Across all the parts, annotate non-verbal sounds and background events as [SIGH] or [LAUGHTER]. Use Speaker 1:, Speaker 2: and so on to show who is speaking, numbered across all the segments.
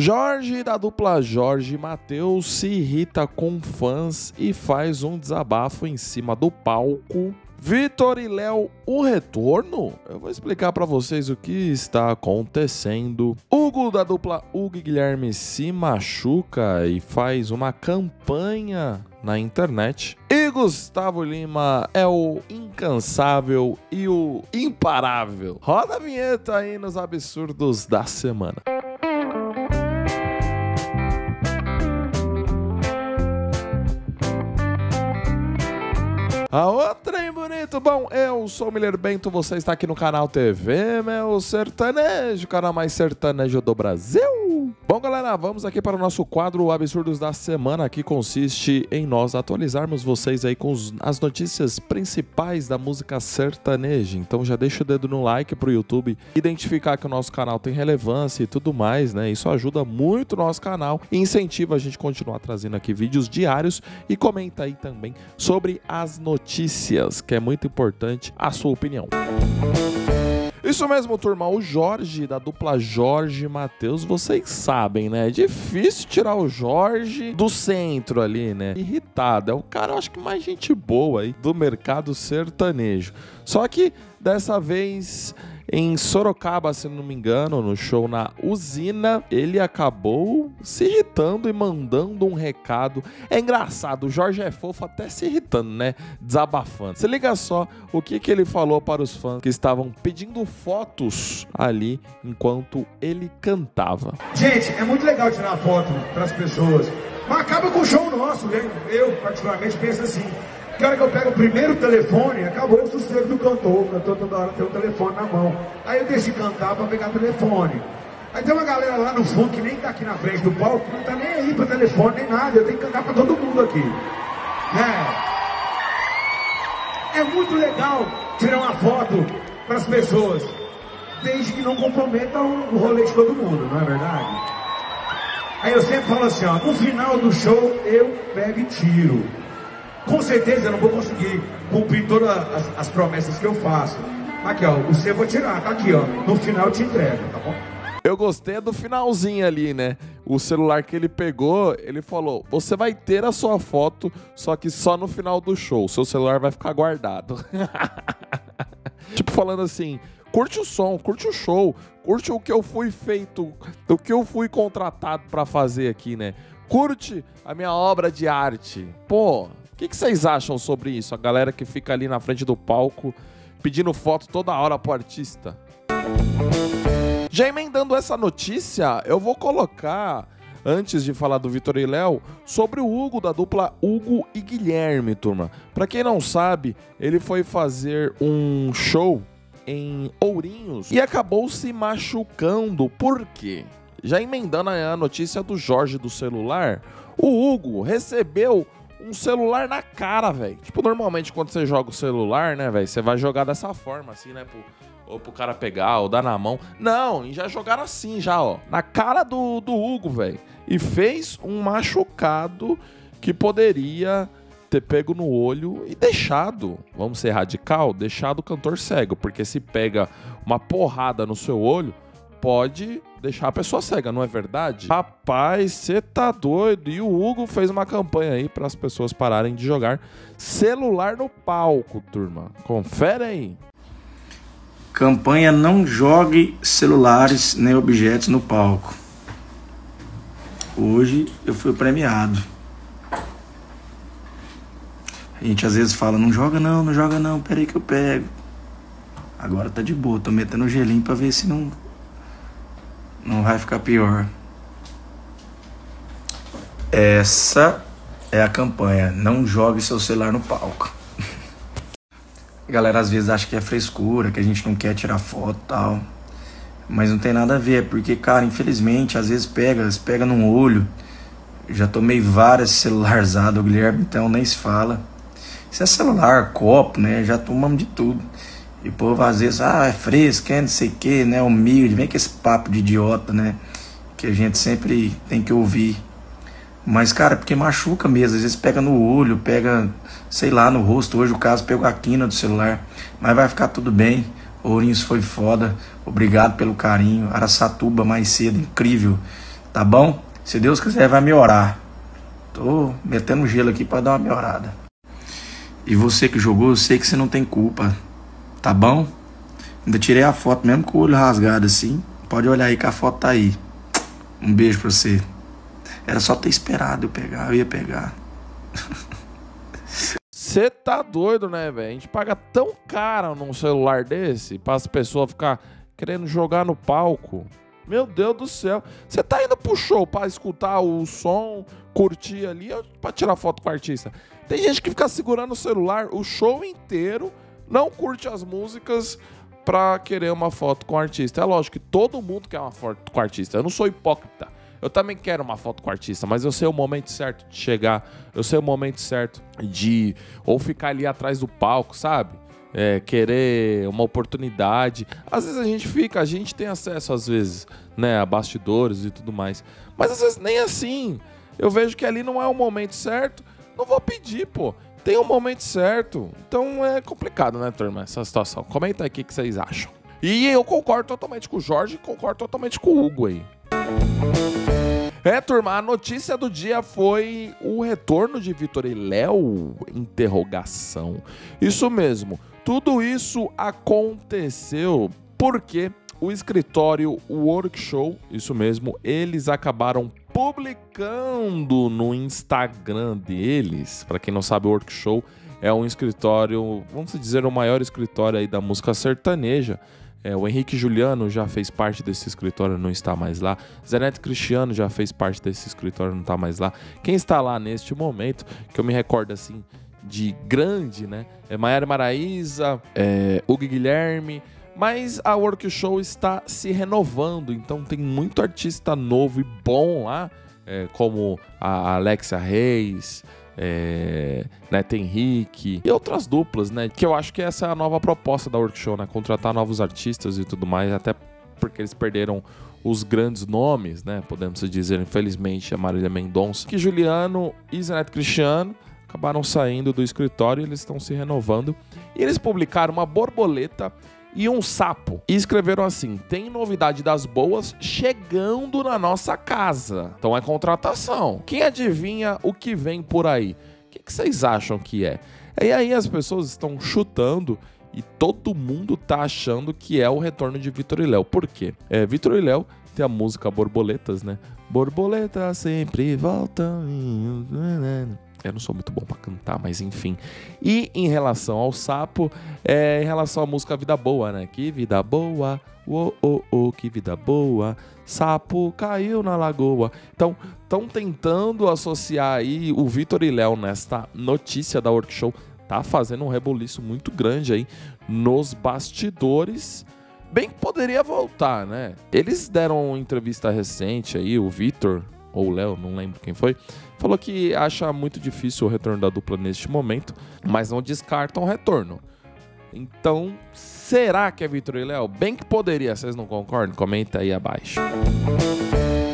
Speaker 1: Jorge da dupla Jorge Matheus se irrita com fãs e faz um desabafo em cima do palco. Vitor e Léo, o retorno? Eu vou explicar para vocês o que está acontecendo. Hugo da dupla Hugo e Guilherme se machuca e faz uma campanha na internet. E Gustavo Lima é o incansável e o imparável. Roda a vinheta aí nos absurdos da semana. A outra, hein, bonito? Bom, eu sou o Miller Bento, você está aqui no canal TV, meu sertanejo, canal mais sertanejo do Brasil. Bom, galera, vamos aqui para o nosso quadro Absurdos da Semana, que consiste em nós atualizarmos vocês aí com as notícias principais da música sertaneja. Então já deixa o dedo no like pro YouTube, identificar que o nosso canal tem relevância e tudo mais, né? Isso ajuda muito o nosso canal e incentiva a gente continuar trazendo aqui vídeos diários e comenta aí também sobre as notícias, que é muito importante a sua opinião. Isso mesmo, turma. O Jorge, da dupla Jorge e Matheus, vocês sabem, né? É difícil tirar o Jorge do centro ali, né? Irritado. É o cara, acho que mais gente boa aí do mercado sertanejo. Só que dessa vez em Sorocaba, se não me engano, no show na Usina, ele acabou se irritando e mandando um recado. É engraçado, o Jorge é fofo até se irritando, né? Desabafando. Se liga só o que, que ele falou para os fãs que estavam pedindo fotos ali enquanto ele cantava.
Speaker 2: Gente, é muito legal tirar foto para as pessoas, mas acaba com o show nosso, né? Eu, particularmente, penso assim. Hora que eu pego o primeiro telefone, acabou o sossego do cantor. O cantor toda hora tem o telefone na mão. Aí eu deixo de cantar para pegar telefone. Aí tem uma galera lá no fundo que nem tá aqui na frente do palco, não tá nem aí para telefone nem nada. Eu tenho que cantar para todo mundo aqui. É. É muito legal tirar uma foto para as pessoas, desde que não comprometa o rolê de todo mundo, não é verdade? Aí eu sempre falo assim, ó, no final do show eu pego e tiro com certeza eu não vou conseguir cumprir todas as, as promessas que eu faço. Aqui, ó, o C eu vou tirar, tá aqui, ó. No final eu te entrego, tá bom?
Speaker 1: Eu gostei do finalzinho ali, né? O celular que ele pegou, ele falou: Você vai ter a sua foto, só que só no final do show. Seu celular vai ficar guardado. [LAUGHS] tipo, falando assim: curte o som, curte o show, curte o que eu fui feito, o que eu fui contratado para fazer aqui, né? Curte a minha obra de arte. Pô, que, que vocês acham sobre isso? A galera que fica ali na frente do palco pedindo foto toda hora pro artista. Já emendando essa notícia, eu vou colocar, antes de falar do Vitor e Léo, sobre o Hugo da dupla Hugo e Guilherme, turma. Pra quem não sabe, ele foi fazer um show em Ourinhos e acabou se machucando. Por quê? Já emendando a notícia do Jorge do celular, o Hugo recebeu um celular na cara, velho. Tipo, normalmente quando você joga o celular, né, velho, você vai jogar dessa forma, assim, né, pro, ou pro cara pegar, ou dar na mão. Não, já jogaram assim, já, ó, na cara do, do Hugo, velho. E fez um machucado que poderia ter pego no olho e deixado, vamos ser radical, deixado o cantor cego, porque se pega uma porrada no seu olho, pode deixar a pessoa cega, não é verdade? Rapaz, você tá doido. E o Hugo fez uma campanha aí para as pessoas pararem de jogar celular no palco, turma. Confere aí.
Speaker 3: Campanha Não Jogue Celulares nem Objetos no Palco. Hoje eu fui premiado. A gente às vezes fala, não joga não, não joga não, peraí que eu pego. Agora tá de boa, tô metendo gelinho pra ver se não não vai ficar pior. Essa é a campanha. Não jogue seu celular no palco. A [LAUGHS] galera às vezes acha que é frescura, que a gente não quer tirar foto tal. Mas não tem nada a ver, porque, cara, infelizmente, às vezes pega, pega num olho. Já tomei várias [LAUGHS] celularzadas, o Guilherme, então nem se fala. Isso é celular, copo, né? Já tomamos de tudo. E o povo às vezes, ah, é fresco, é não sei o que, né? Humilde, vem com esse papo de idiota, né? Que a gente sempre tem que ouvir. Mas, cara, porque machuca mesmo. Às vezes pega no olho, pega, sei lá, no rosto. Hoje o caso pegou a quina do celular. Mas vai ficar tudo bem. Ourinhos foi foda. Obrigado pelo carinho. Araçatuba mais cedo, incrível. Tá bom? Se Deus quiser, vai melhorar. Tô metendo gelo aqui para dar uma melhorada. E você que jogou, eu sei que você não tem culpa. Tá bom? Ainda tirei a foto mesmo com o olho rasgado assim. Pode olhar aí que a foto tá aí. Um beijo pra você. Era só ter esperado eu pegar, eu ia pegar.
Speaker 1: Você tá doido, né, velho? A gente paga tão caro num celular desse para as pessoas ficar querendo jogar no palco. Meu Deus do céu. Você tá indo pro show pra escutar o som, curtir ali, ou pra tirar foto com o artista? Tem gente que fica segurando o celular o show inteiro, não curte as músicas pra querer uma foto com o artista. É lógico que todo mundo quer uma foto com o artista. Eu não sou hipócrita. Eu também quero uma foto com o artista, mas eu sei o momento certo de chegar, eu sei o momento certo de ou ficar ali atrás do palco, sabe? É, querer uma oportunidade. Às vezes a gente fica, a gente tem acesso às vezes, né, a bastidores e tudo mais. Mas às vezes nem assim. Eu vejo que ali não é o momento certo, não vou pedir, pô. Tem um momento certo. Então é complicado, né, turma, essa situação. Comenta aí o que, que vocês acham. E eu concordo totalmente com o Jorge e concordo totalmente com o Hugo aí. É, turma, a notícia do dia foi o retorno de Vitor e Léo? Interrogação. Isso mesmo. Tudo isso aconteceu porque o escritório Workshow, isso mesmo, eles acabaram publicando no Instagram deles. Para quem não sabe, o Workshow é um escritório, vamos dizer, o maior escritório aí da música sertaneja. É, o Henrique Juliano já fez parte desse escritório, não está mais lá. Zeneto Cristiano já fez parte desse escritório, não está mais lá. Quem está lá neste momento, que eu me recordo assim de grande, né? É Maiara Maraíza, é, Hugo Guilherme. Mas a Workshow está se renovando, então tem muito artista novo e bom lá, é, como a Alexia Reis, é, Neto Henrique e outras duplas, né? Que eu acho que essa é a nova proposta da Workshow, né? Contratar novos artistas e tudo mais, até porque eles perderam os grandes nomes, né? Podemos dizer, infelizmente, a Marília Mendonça, que Juliano e Zeneto Cristiano acabaram saindo do escritório e eles estão se renovando. E eles publicaram uma borboleta e um sapo. E escreveram assim: tem novidade das boas chegando na nossa casa. Então é contratação. Quem adivinha o que vem por aí? O que, vocês acham que é? E aí as pessoas estão chutando e todo mundo tá achando que é o retorno de Vitor e Léo. Por quê? É, Vitor e Léo tem a música Borboletas, né? Borboleta sempre volta. Eu não sou muito bom para cantar, mas enfim. E em relação ao sapo, é em relação à música Vida Boa, né? Que vida boa, oh, oh, oh, que vida boa. Sapo caiu na lagoa. Então, estão tentando associar aí o Vitor e Léo nesta notícia da Workshow. Tá fazendo um reboliço muito grande aí nos bastidores. Bem que poderia voltar, né? Eles deram uma entrevista recente aí, o Vitor, ou o Léo, não lembro quem foi, falou que acha muito difícil o retorno da dupla neste momento, mas não descartam o retorno. Então, será que é Vitor e Léo? Bem que poderia, vocês não concordam? Comenta aí abaixo.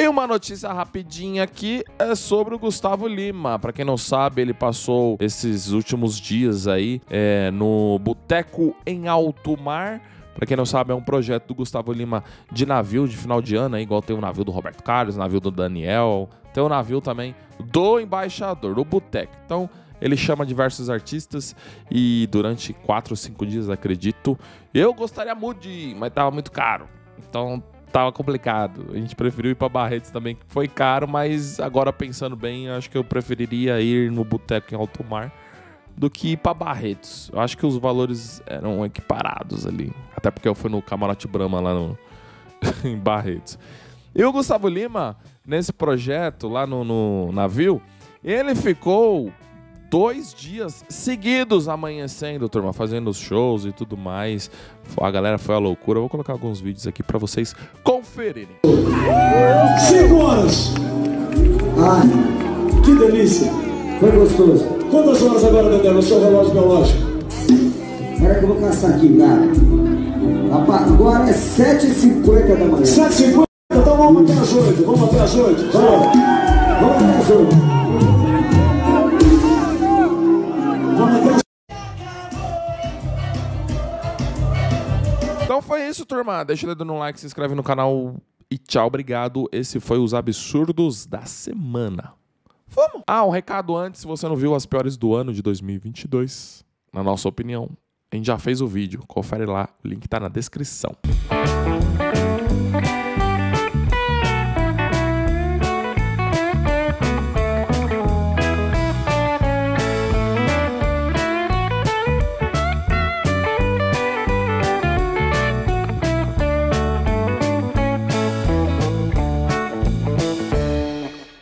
Speaker 1: E uma notícia rapidinha aqui é sobre o Gustavo Lima. Para quem não sabe, ele passou esses últimos dias aí é, no Boteco em Alto Mar Pra quem não sabe, é um projeto do Gustavo Lima de navio de final de ano, igual tem o navio do Roberto Carlos, navio do Daniel, tem o navio também do embaixador, do Boteco. Então, ele chama diversos artistas e durante quatro ou cinco dias, acredito, eu gostaria muito de ir, mas tava muito caro. Então, tava complicado. A gente preferiu ir para Barretos também, que foi caro, mas agora pensando bem, acho que eu preferiria ir no Boteco em Alto Mar do que ir para Barretos. Eu acho que os valores eram equiparados ali. Até porque eu fui no Camarote Brahma lá no, [LAUGHS] em Barretos. E o Gustavo Lima, nesse projeto lá no, no navio, ele ficou dois dias seguidos amanhecendo, turma, fazendo os shows e tudo mais. A galera foi a loucura. Eu vou colocar alguns vídeos aqui para vocês conferirem.
Speaker 4: Cinco horas! Ai, que delícia!
Speaker 5: Foi gostoso.
Speaker 4: Quantas horas agora, Dedé, no seu relógio biológico?
Speaker 5: Espera que eu vou caçar aqui, cara. Rapaz, agora é 7h50 da manhã.
Speaker 4: 7h50? Então vamos até as 8. Vamos até as 8. Vamos.
Speaker 5: Vamos até as 8.
Speaker 4: Vamos até as
Speaker 1: Então foi isso, turma. Deixa o dedo no like, se inscreve no canal E tchau, obrigado. Esse foi os absurdos da semana. Ah, um recado antes, se você não viu as piores do ano de 2022, na nossa opinião, a gente já fez o vídeo. Confere lá, o link tá na descrição. Música